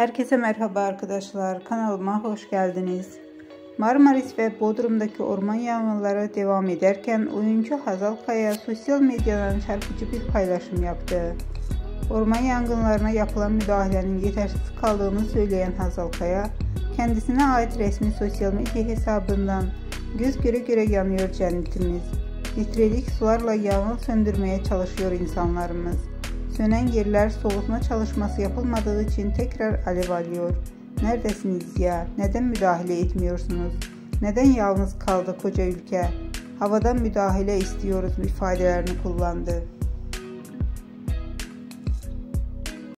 Herkese merhaba arkadaşlar. Kanalıma hoş geldiniz. Marmaris ve Bodrum'daki orman yangınları devam ederken oyuncu Hazal Kaya sosyal medyadan çarpıcı bir paylaşım yaptı. Orman yangınlarına yapılan müdahalenin yetersiz kaldığını söyleyen Hazal Kaya, kendisine ait resmi sosyal medya hesabından göz göre göre yanıyor cennetimiz. Litrelik sularla yangın söndürmeye çalışıyor insanlarımız. Sönen yerler soğutma çalışması yapılmadığı için tekrar alev alıyor. Neredesiniz ya? Neden müdahale etmiyorsunuz? Neden yalnız kaldı koca ülke? Havadan müdahale istiyoruz ifadelerini kullandı.